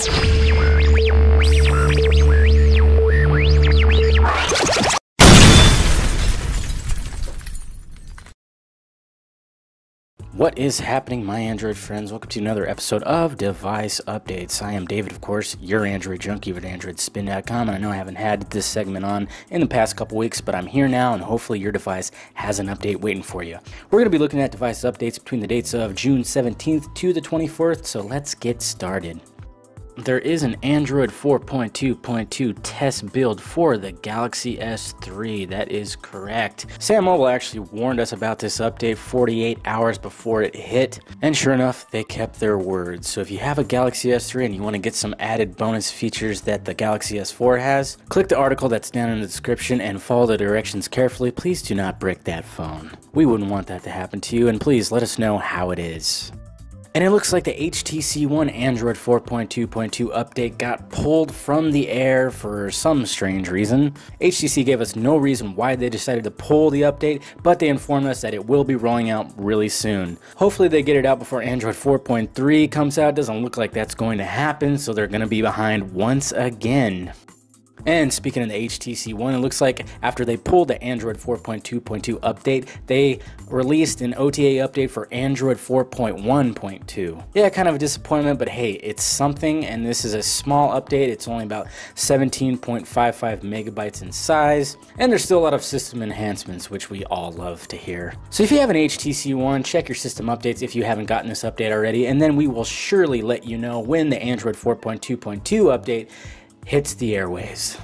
What is happening, my Android friends? Welcome to another episode of Device Updates. I am David, of course, your Android junkie at AndroidSpin.com. And I know I haven't had this segment on in the past couple weeks, but I'm here now, and hopefully your device has an update waiting for you. We're going to be looking at device updates between the dates of June 17th to the 24th, so let's get started. There is an Android 4.2.2 test build for the Galaxy S3. That is correct. SamMobile actually warned us about this update 48 hours before it hit, and sure enough, they kept their word. So if you have a Galaxy S3 and you want to get some added bonus features that the Galaxy S4 has, click the article that's down in the description and follow the directions carefully. Please do not brick that phone. We wouldn't want that to happen to you, and please let us know how it is. And it looks like the HTC One Android 4.2.2 update got pulled from the air for some strange reason. HTC gave us no reason why they decided to pull the update, but they informed us that it will be rolling out really soon. Hopefully they get it out before Android 4.3 comes out. Doesn't look like that's going to happen, so they're going to be behind once again. And speaking of the HTC One, it looks like after they pulled the Android 4.2.2 update, they released an OTA update for Android 4.1.2. Yeah, kind of a disappointment, but hey, it's something, and this is a small update. It's only about 17.55 megabytes in size, and there's still a lot of system enhancements, which we all love to hear. So if you have an HTC One, check your system updates if you haven't gotten this update already, and then we will surely let you know when the Android 4.2.2 update hits the airways.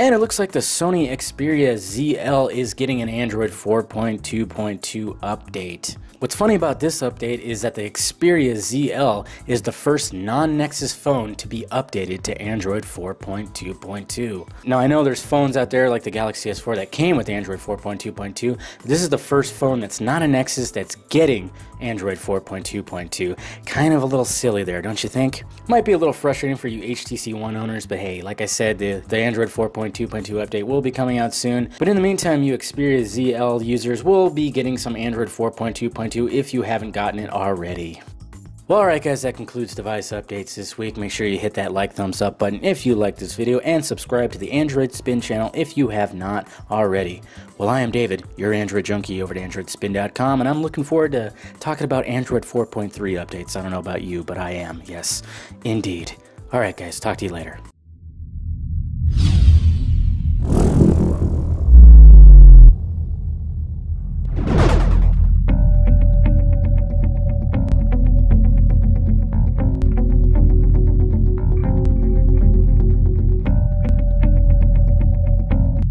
And it looks like the Sony Xperia ZL is getting an Android 4.2.2 update. What's funny about this update is that the Xperia ZL is the first non-Nexus phone to be updated to Android 4.2.2. Now I know there's phones out there like the Galaxy S4 that came with Android 4.2.2. This is the first phone that's not a Nexus that's getting Android 4.2.2. Kind of a little silly there, don't you think? Might be a little frustrating for you HTC One owners, but hey, like I said, the, the Android 4.2.2 update will be coming out soon. But in the meantime, you Xperia ZL users will be getting some Android 4.2.2 if you haven't gotten it already. Well, alright guys, that concludes device updates this week. Make sure you hit that like, thumbs up button if you like this video, and subscribe to the Android Spin channel if you have not already. Well, I am David, your Android junkie over at AndroidSpin.com, and I'm looking forward to talking about Android 4.3 updates. I don't know about you, but I am, yes, indeed. Alright guys, talk to you later.